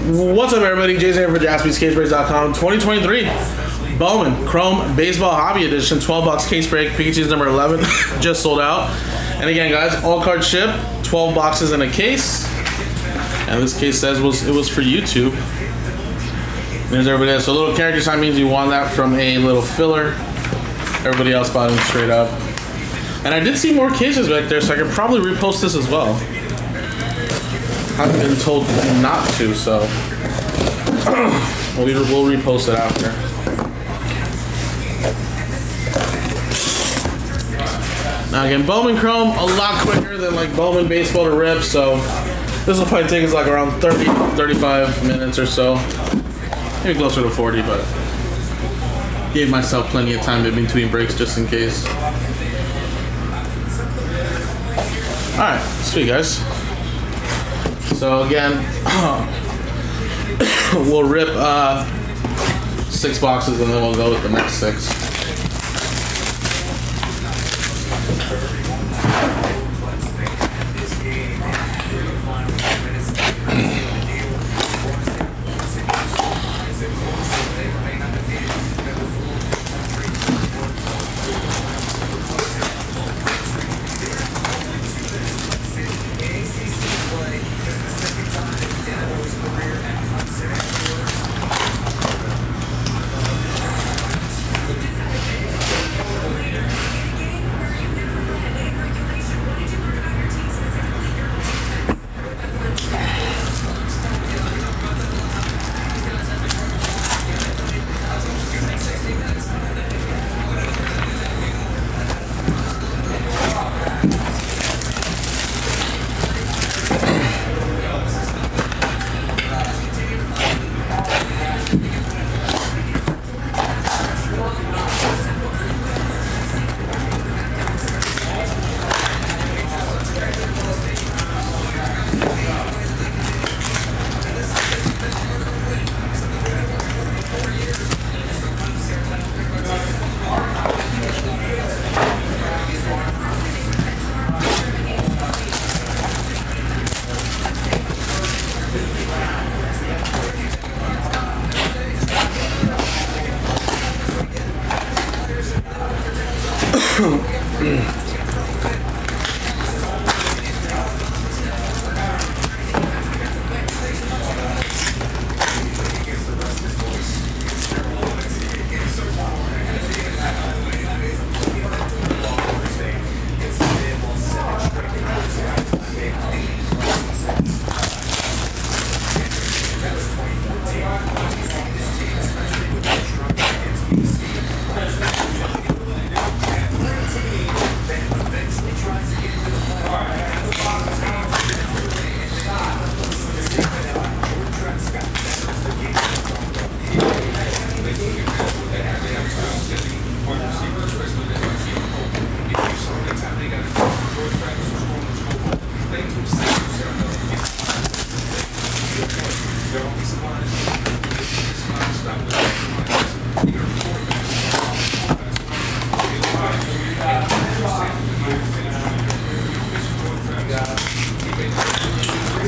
What's up, everybody? Jason here for JaspysCaseBreaks.com. 2023 Bowman Chrome Baseball Hobby Edition 12 box case break. Pikachu's number 11 just sold out. And again, guys, all card ship, 12 boxes in a case. And this case says was it was for YouTube. There's everybody else. So a little character sign means you won that from a little filler. Everybody else bought them straight up. And I did see more cases back there, so I could probably repost this as well. I've been told not to, so we will repost it after. Now again, Bowman Chrome a lot quicker than like Bowman Baseball to rip, so this will probably take us like around 30, 35 minutes or so. Maybe closer to 40, but gave myself plenty of time in between breaks just in case. Alright, sweet guys. So again, we'll rip uh, six boxes and then we'll go with the next six.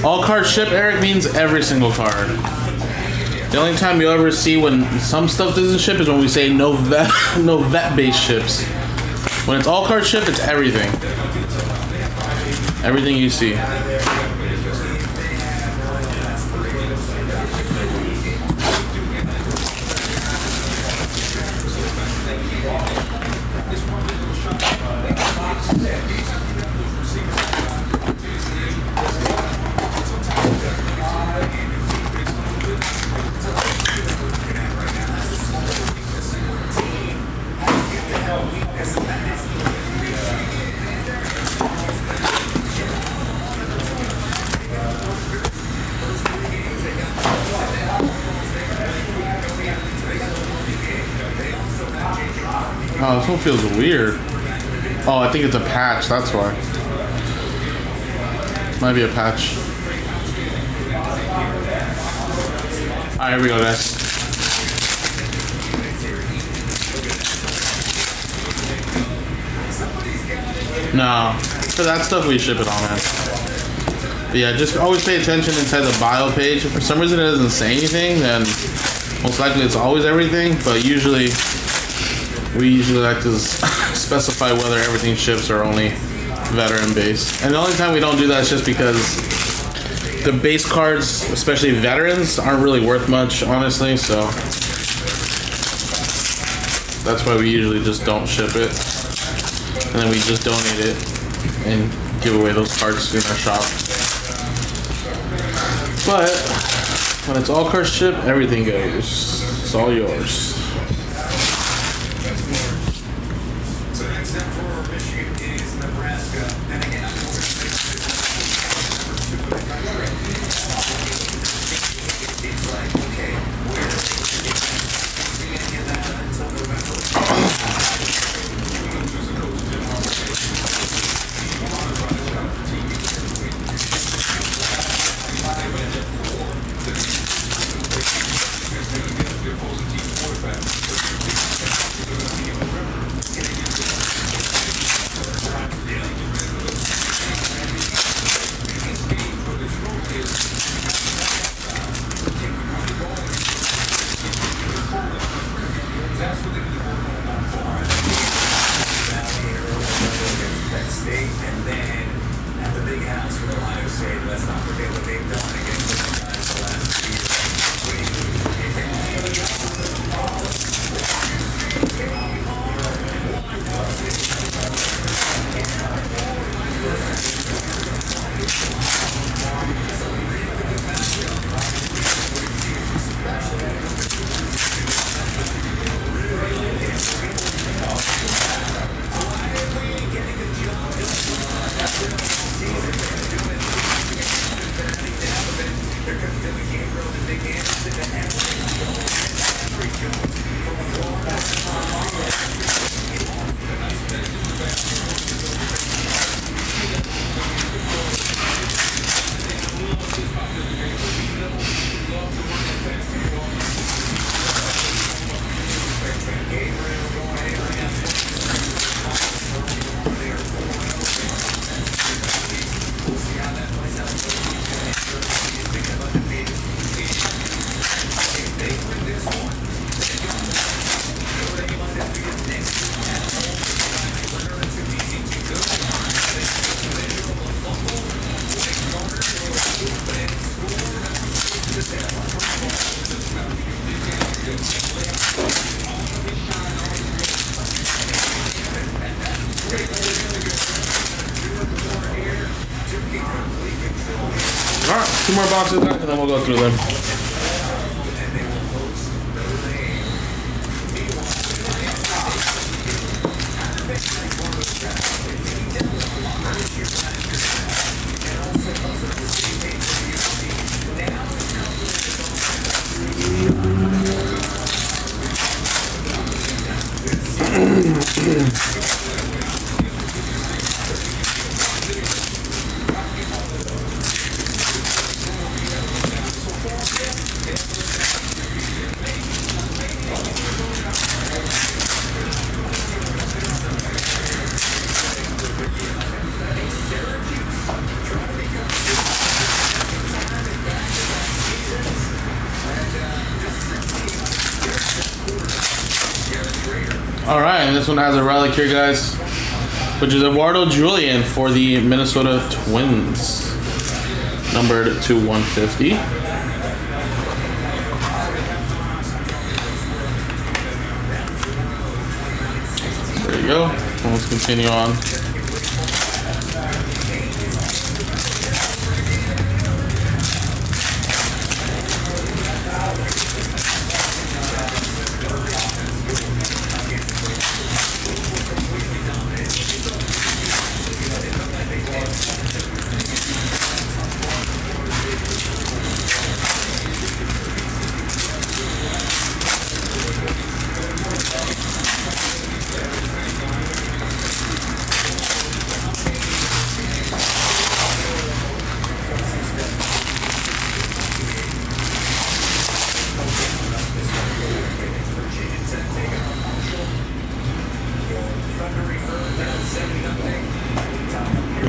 All cards ship, Eric, means every single card. The only time you'll ever see when some stuff doesn't ship is when we say no vet, no vet based ships. When it's all card ship, it's everything. Everything you see. Feels weird. Oh, I think it's a patch, that's why. Might be a patch. Alright, here we go, guys. No. For that stuff, we ship it on, man. But yeah, just always pay attention inside the bio page. If for some reason it doesn't say anything, then most likely it's always everything. But usually, we usually like to specify whether everything ships or only veteran base. And the only time we don't do that is just because the base cards, especially veterans, aren't really worth much, honestly. So that's why we usually just don't ship it. And then we just donate it and give away those cards in our shop. But when it's all card shipped, everything goes. It's all yours. Right, two more boxes, guys, and this one has a relic here, guys, which is Edouard Julien for the Minnesota Twins, numbered to 150. There you go. Let's continue on.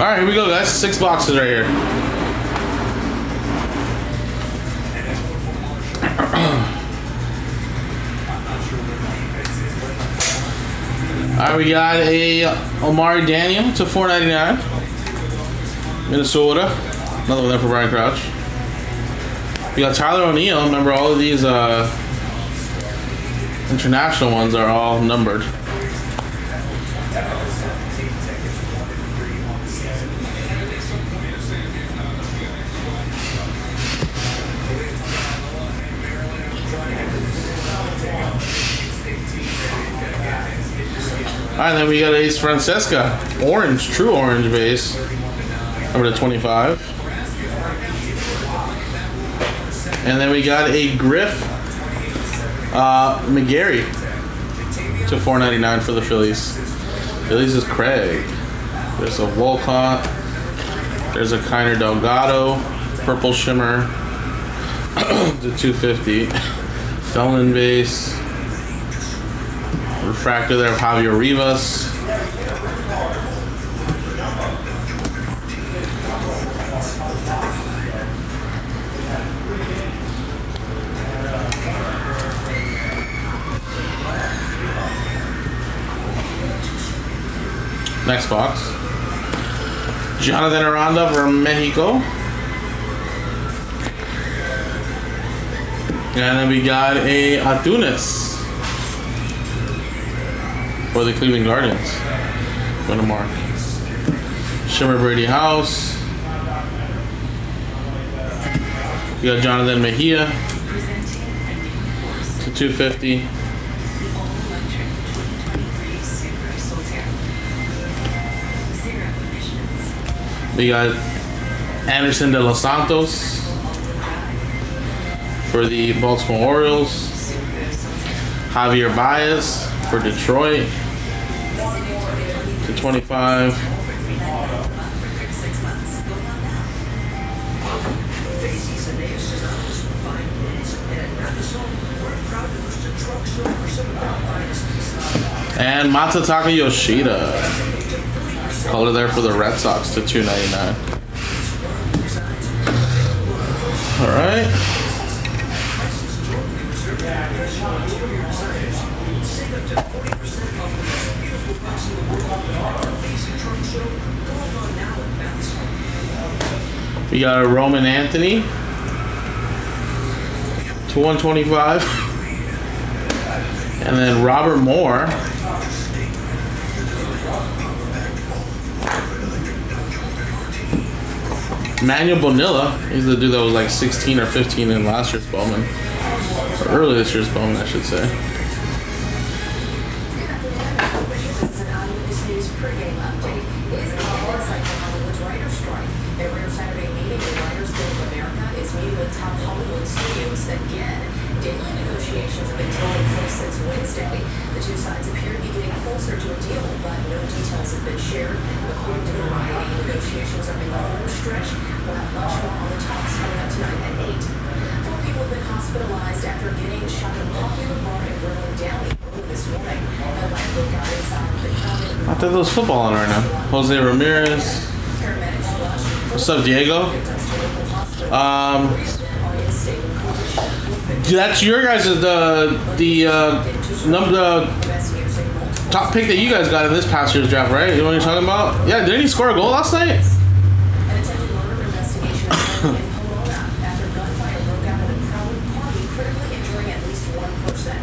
All right, here we go, That's Six boxes right here. All right, we got a Omari Daniel to 4.99, Minnesota. Another one there for Brian Crouch. We got Tyler O'Neill. Remember, all of these uh, international ones are all numbered. Right, then we got Ace Francesca, orange, true orange base, number to 25. And then we got a Griff uh, McGarry to 4.99 for the Phillies. Phillies is Craig. There's a Wolcott. There's a Keiner Delgado, purple shimmer to 250. Felon base. Refractor there of Javier Rivas. Next box. Jonathan Aranda from Mexico. And then we got a Atunes for the Cleveland Guardians. Going to mark. Shimmer Brady House. We got Jonathan Mejia to 250. We got Anderson de los Santos for the Baltimore Orioles. Javier Baez for Detroit to 25. And Masataka Yoshida. Color there for the Red Sox to 299. All right. We got a Roman Anthony to 125. And then Robert Moore Manuel Bonilla, he's the dude that was like 16 or 15 in last year's Bowman. Or early this year's Bowman, I should say. The stretch. We'll have the talks coming up tonight at 8. Four people have been hospitalized after getting shot this morning. Out I thought there was football on right now. Jose Ramirez. What's up, Diego? Um, that's your guys' the the uh, number the Investigators say multiple top pick that you guys got in this past year's draft, right? You know what you're talking about? Yeah, didn't he score a goal last night? An attempted murder investigation is underway in Pomona after gunfire broke out at a crowded party, critically injuring at least one person.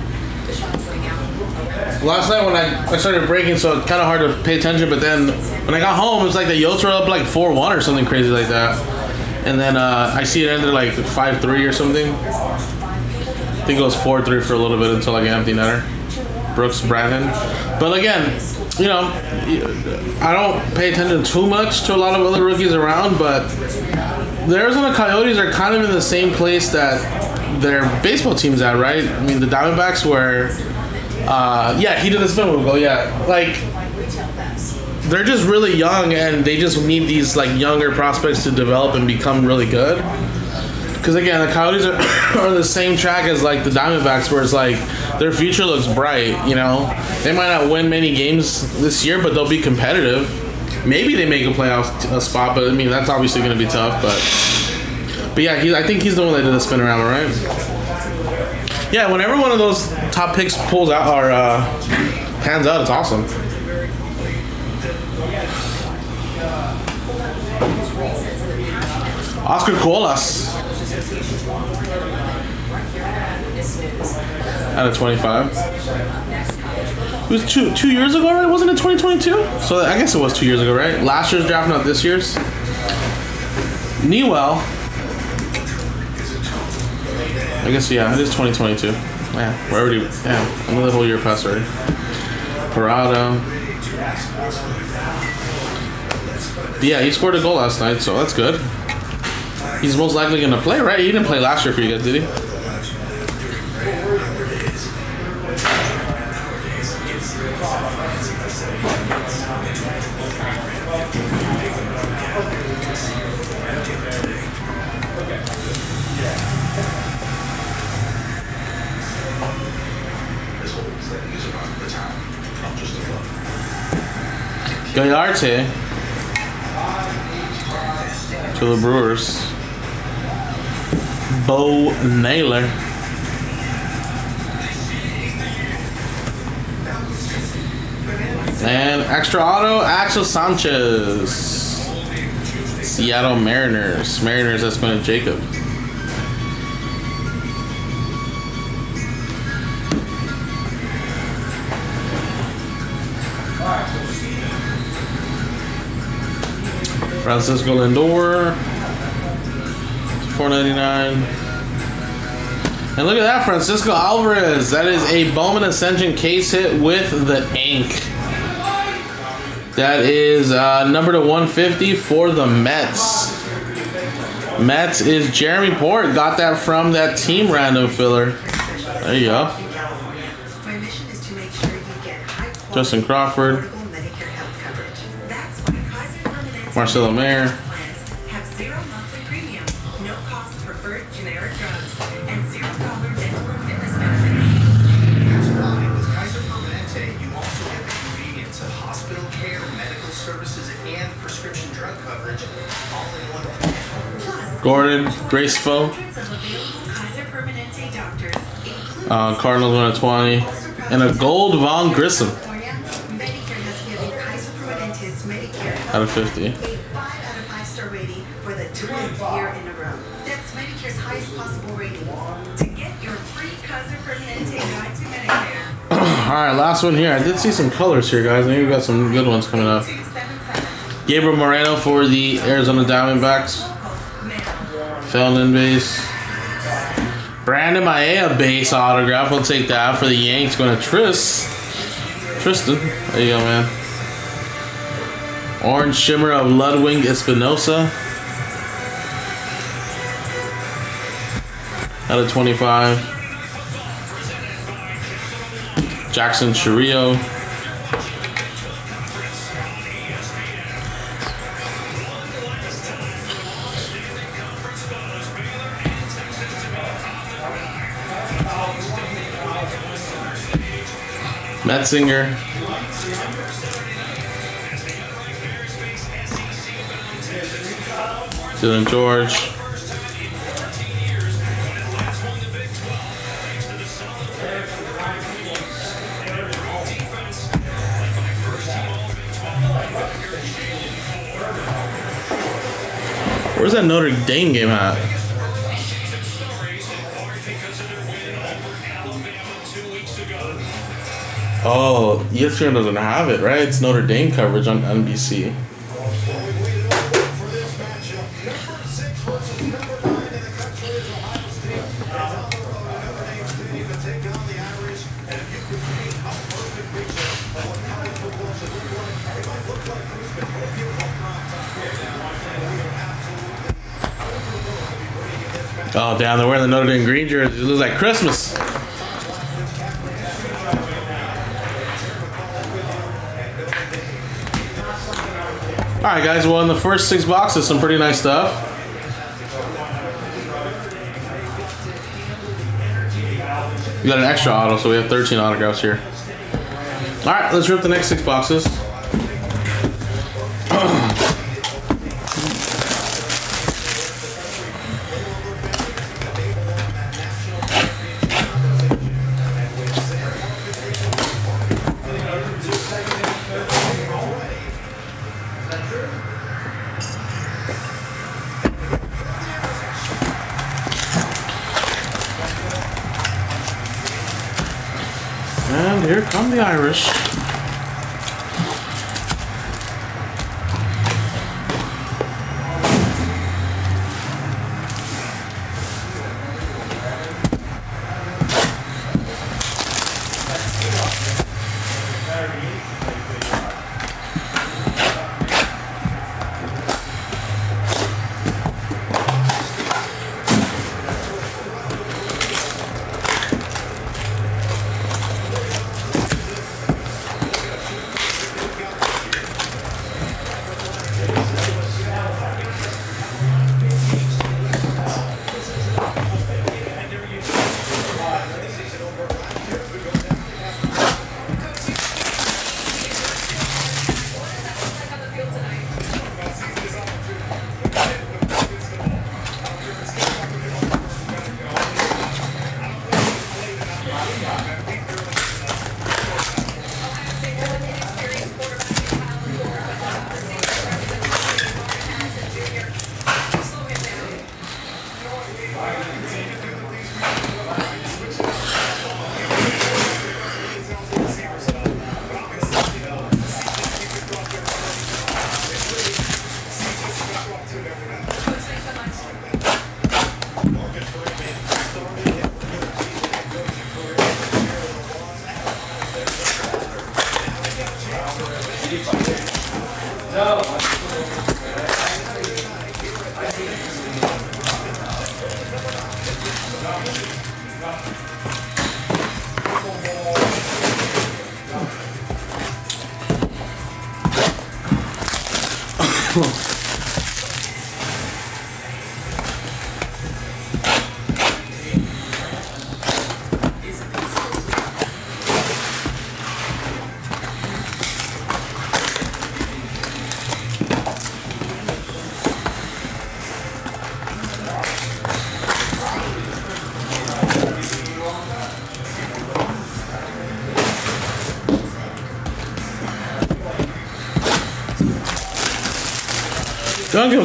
The shots rang out around Last night when I, I started breaking, so it's kind of hard to pay attention. But then when I got home, it was like the Yotes were up like four one or something crazy like that. And then uh, I see it ended like five three or something. I think it was four three for a little bit until like an empty netter. Brooks Brannon. But again, you know, I don't pay attention too much to a lot of other rookies around, but the Arizona Coyotes are kind of in the same place that their baseball team's at, right? I mean, the Diamondbacks were, uh, yeah, he did the spin move. Oh yeah, like they're just really young and they just need these like younger prospects to develop and become really good because again, the Coyotes are, on the same track as like the Diamondbacks, where it's like their future looks bright. You know, they might not win many games this year, but they'll be competitive. Maybe they make a playoff uh, spot, but I mean that's obviously going to be tough. But but yeah, he, I think he's the one that did the spin around, right? Yeah, whenever one of those top picks pulls out or uh, pans out, it's awesome. Oscar Colas. Out of 25. It was two two years ago, right? Wasn't it 2022? So I guess it was two years ago, right? Last year's draft, not this year's. Newell. I guess yeah, it is 2022. Yeah, we're already yeah, another whole year past already. Parado. Yeah, he scored a goal last night, so that's good. He's most likely gonna play, right? He didn't play last year for you guys, did he? Gallarte to the Brewers. Bo Naylor. And extra auto, Axel Sanchez. Seattle Mariners. Mariners, that's going to Jacob. Francisco Lindor. 499. And look at that, Francisco Alvarez. That is a Bowman Ascension case hit with the ink. That is uh, number to 150 for the Mets. Mets is Jeremy Port. Got that from that team random filler. There you go. Justin Crawford. Marcelo to Gordon, Graceffo. Uh, Cardinals 120. And a gold Vaughn Grissom out of 50. a 5 out of 5 star rating for the 12th year in a row. That's Medicare's highest possible rating. To get your Medicare, Alright, last one here. I did see some colors here, guys. I think we got some good ones coming up. Gabriel Moreno for the Arizona Diamondbacks. Feldon base. Brandon Mayea base autograph. We'll take that for the Yanks. Going to Tris. Tristan. There you go, man. Orange Shimmer of Ludwig Espinosa. Out of 25. Jackson Chourio. Metzinger. Dylan George. Where's that Notre Dame game at? Oh, ESPN doesn't have it, right? It's Notre Dame coverage on NBC. Oh, damn, they're wearing the Notre Dame green jerseys. It looks like Christmas. All right, guys. Well, in the first six boxes, some pretty nice stuff. We got an extra auto, so we have 13 autographs here. All right, let's rip the next six boxes.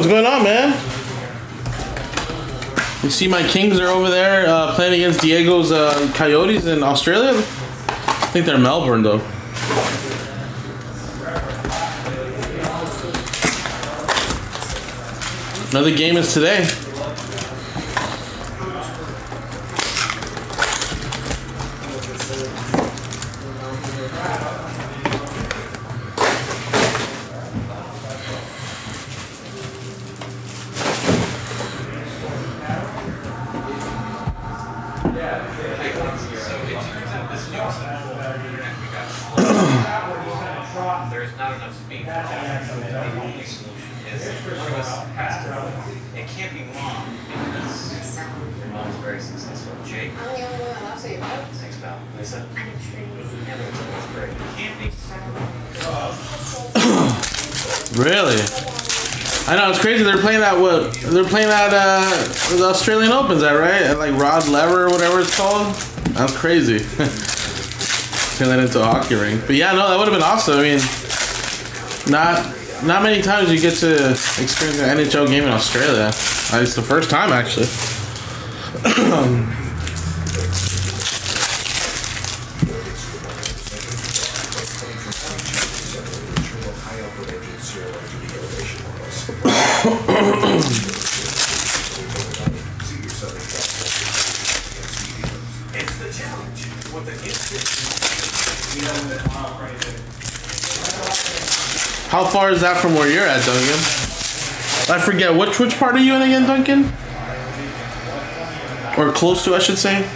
What's going on, man? You see my Kings are over there uh, playing against Diego's uh, Coyotes in Australia? I think they're Melbourne, though. Another game is today. Really? I know it's crazy. They're playing that what? They're playing that uh, the Australian that right? Like Rod Laver or whatever it's called. That's crazy. Turn that into a hockey ring. But yeah, no, that would have been awesome. I mean, not not many times you get to experience an NHL game in Australia. It's the first time actually. How far is that from where you're at, Duncan? I forget which which part are you in again, Duncan? Or close to, I should say.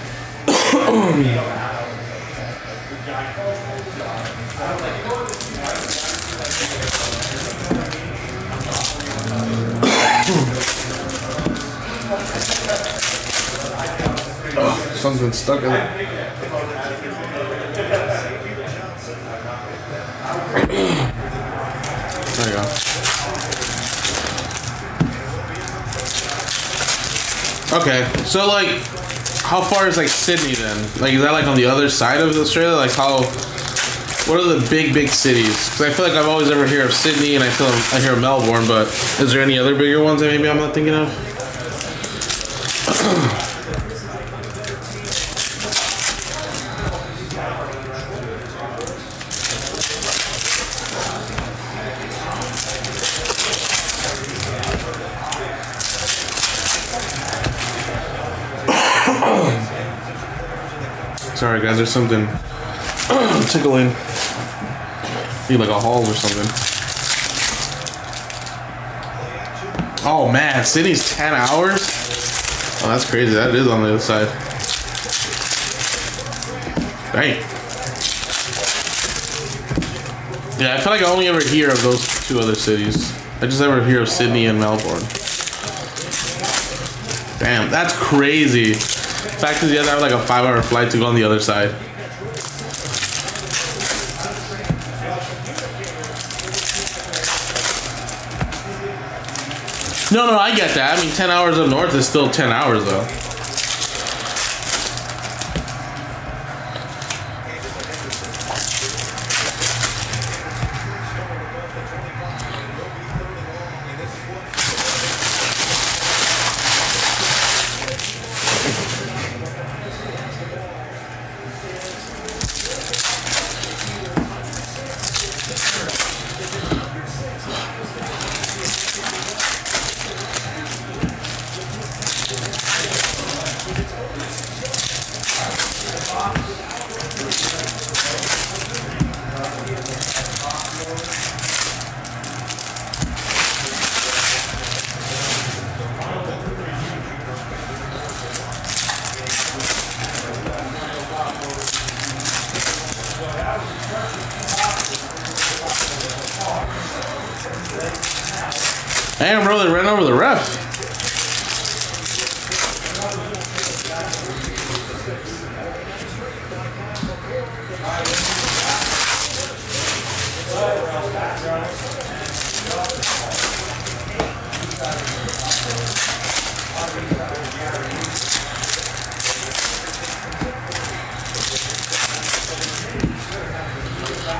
oh, something stuck in it. There you go. Okay, so like, how far is like Sydney then? Like, is that like on the other side of Australia? Like, how? What are the big big cities? Because I feel like I've always ever hear of Sydney and I feel like I hear of Melbourne, but is there any other bigger ones that maybe I'm not thinking of? Sorry, guys. There's something tickling. Need like a hall or something. Oh man, Sydney's 10 hours? Oh, that's crazy. That is on the other side. Dang. Yeah, I feel like I only ever hear of those two other cities. I just ever hear of Sydney and Melbourne. Damn, that's crazy. Fact is, you have to have like a five hour flight to go on the other side. No, no, I get that. I mean, 10 hours up north is still 10 hours, though. Damn, bro, they ran over the ref.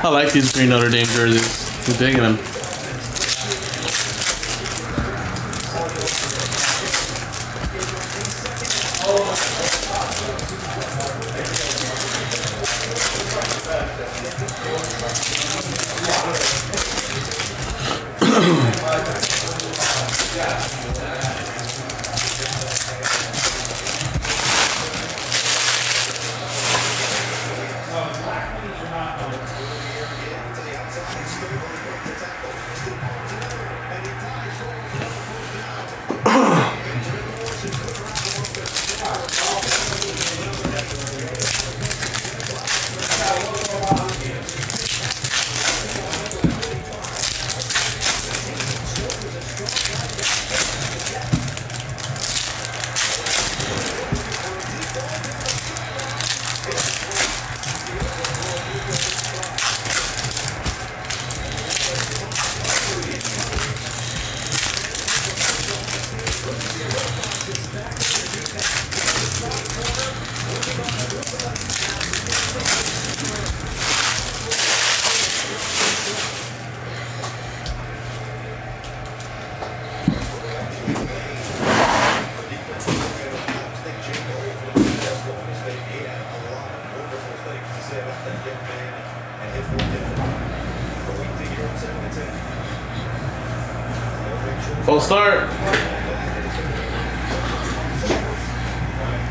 I green Notre Dame jerseys. I'm digging them.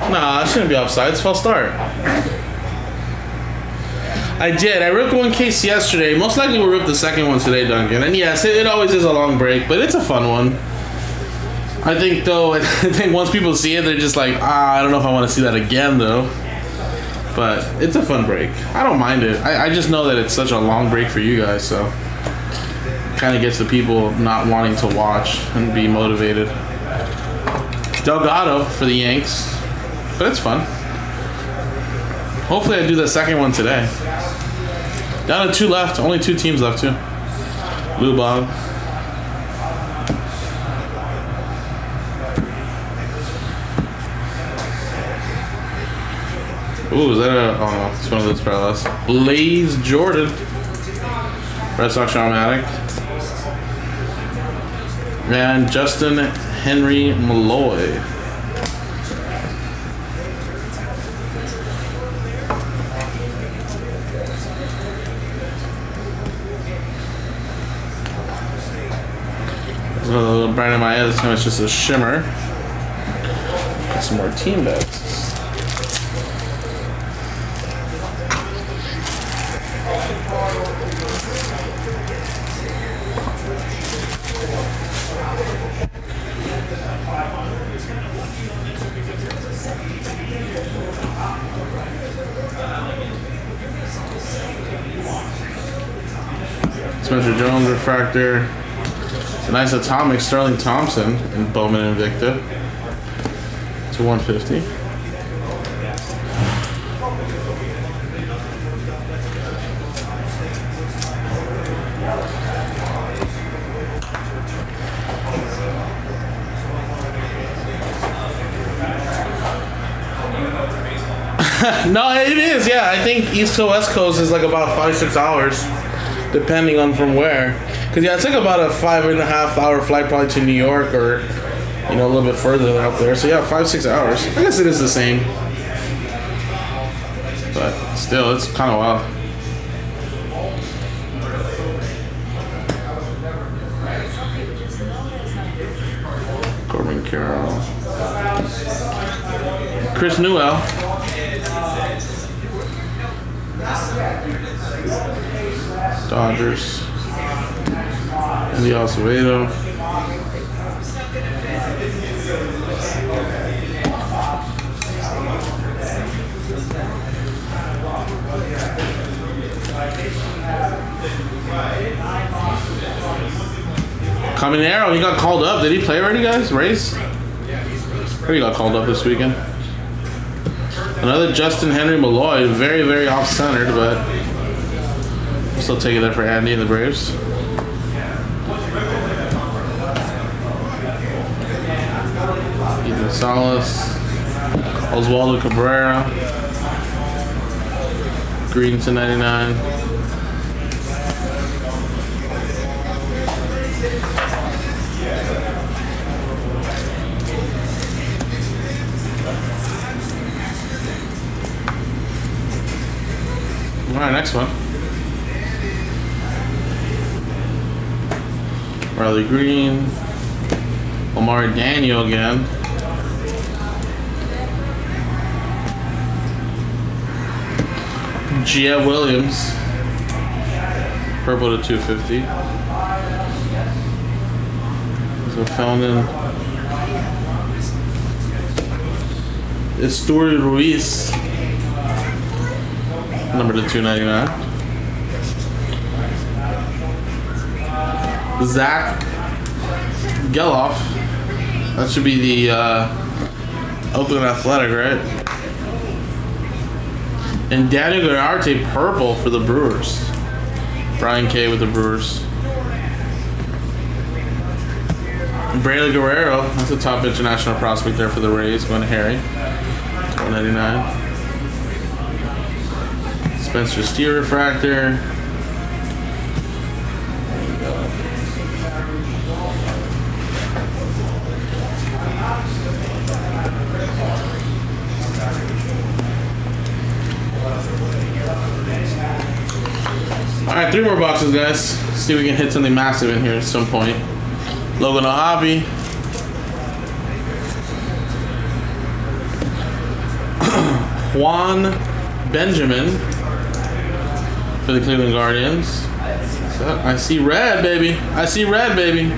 Nah, it shouldn't be offside. It's false start. I did. I ripped one case yesterday. Most likely we'll rip the second one today, Duncan. And yes, it, it always is a long break, but it's a fun one. I think though, I think once people see it, they're just like, ah, I don't know if I want to see that again though. But it's a fun break. I don't mind it. I, I just know that it's such a long break for you guys, so kind of gets the people not wanting to watch and be motivated. Delgado for the Yanks, but it's fun. Hopefully, I do the second one today. Down to two left. Only two teams left too. Blue Bob. Ooh, is that a? Oh no, it's one of those parallels. Blaze Jordan. Red Sox automatic. And Justin Henry Malloy. A little bright in my eye. This time it's just a shimmer. Put some more team bags. Spencer Jones refractor. Nice atomic Sterling Thompson and Bowman Invicta to 150. no, it is. Yeah, I think East to West Coast is like about five six hours, depending on from where. Cause yeah, it's took about a five and a half hour flight probably to New York or you know a little bit further out there. So yeah, five six hours. I guess it is the same, but still, it's kind of wild. Corbin Carroll, Chris Newell. Dodgers. Andy Acevedo. Caminero, he got called up. Did he play already, guys? Race? Or he got called up this weekend. Another Justyn-Henry Malloy, very, very off-centered, but still it there for Andy and the Braves. Salas, Oswaldo Cabrera, Green to 99. All right, next one. Riley Greene, Omar Daniel again. Gia Williams, purple to 250. So Felden. Esteury Ruiz, number to 299. Zack Gelof. That should be the uh, Oakland Athletic, right? And Daniel Garte purple for the Brewers. Brian K with the Brewers. Braylon Guerrero, that's a top international prospect there for the Rays, going to Harry. 199. Spencer Steer refractor. Three more boxes, guys. See if we can hit something massive in here at some point. Logan O'Hoppe. Juan Benjamin for the Cleveland Guardians. I see red, baby. I see red, baby.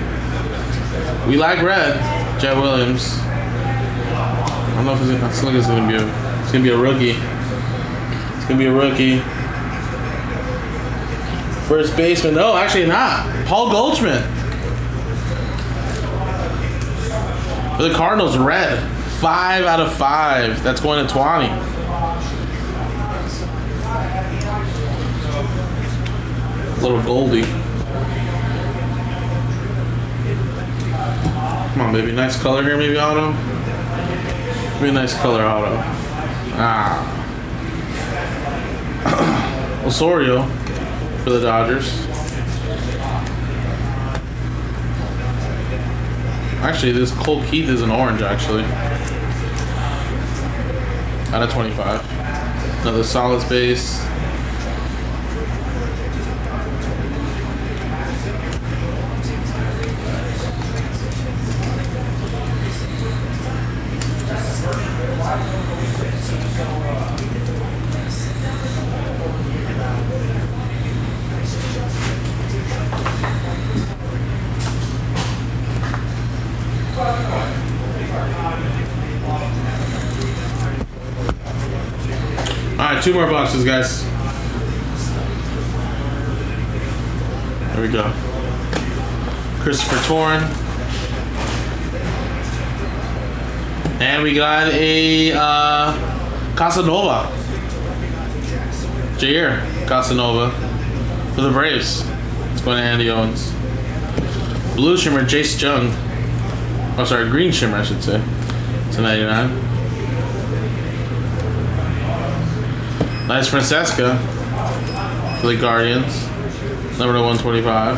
We like red. Jett Williams. I don't know if it's, I feel it's gonna be a, it's gonna be a rookie. It's gonna be a rookie. First baseman. No, actually not. Paul Goldschmidt. For the Cardinals, red. Five out of five. That's going to 20. Little Goldie. Come on, baby. Nice color here, maybe auto. Maybe a nice color auto. Ah. Osorio for the Dodgers. Actually, this Colt Keith is an orange, actually. Out of 25. Another solid base. Two more boxes, guys. There we go. Christopher Torn. And we got a uh, Casanova. Jair Casanova for the Braves. It's going to Andy Owens. Blue Shimmer, Jace Jung. Oh, sorry, Green Shimmer, I should say. It's a 99. Nice Francesca for the Guardians. Number to 125.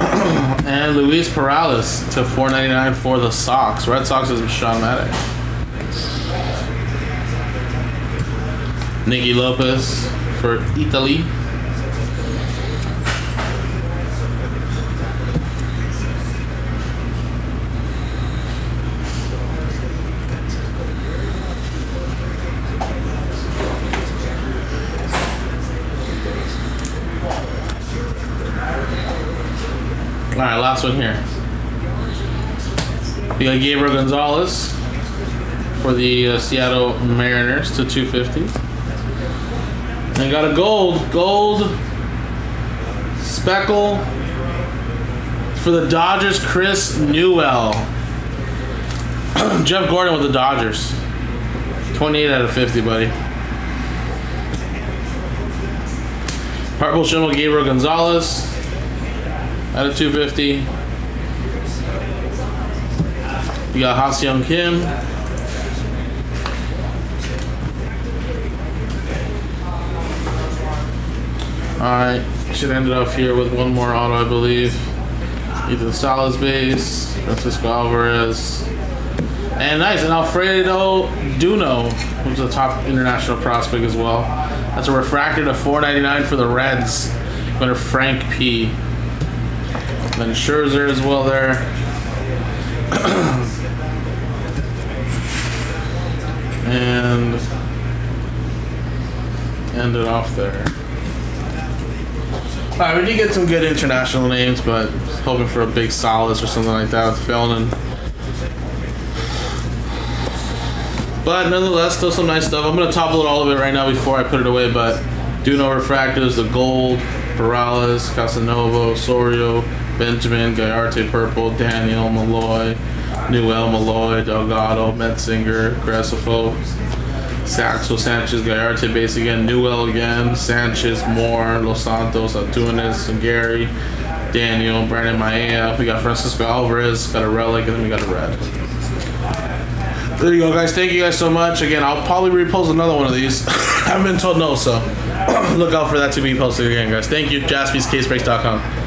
and Luis Perales to 4.99 for the Sox. Red Sox is Sean Maddox. Nicky Lopez for Italy. All right, last one here. We got Gabriel Gonzalez for the uh, Seattle Mariners to 250. And got a gold, gold speckle for the Dodgers, Chris Newell. Jeff Gordon with the Dodgers. 28 out of 50, buddy. Purple Shimmel, Gabriel Gonzalez out of 250. You got Ha Kim. Alright, should end it off here with one more auto, I believe. Ethan Salas base, Francisco Alvarez. And nice, and Alfredo Duno, who's a top international prospect as well. That's a refractor to 4.99 for the Reds. Winner Frank P. Then Scherzer as well there. and end it off there. Alright, we did get some good international names, but hoping for a big Salas or something like that with Felton. But nonetheless, still some nice stuff. I'm gonna topple it all of it right now before I put it away. But Duno Refractors, the gold, Perales, Casanova, Osorio, Benjamin, Gayarte Purple, Daniel Malloy, Newell Malloy, Delgado, Metzinger, Graceffo, Saxo, Sanchez, Gayarte base again, Newell again, Sanchez, Moore, Los Santos, Antunes, Gary, Daniel, Brandon Mayea. We got Francisco Alvarez, got a relic, and then we got a red. There you go, guys. Thank you guys so much. Again, I'll probably repost another one of these. I haven't been told no, so look out for that to be posted again, guys. Thank you. JaspysCaseBreaks.com.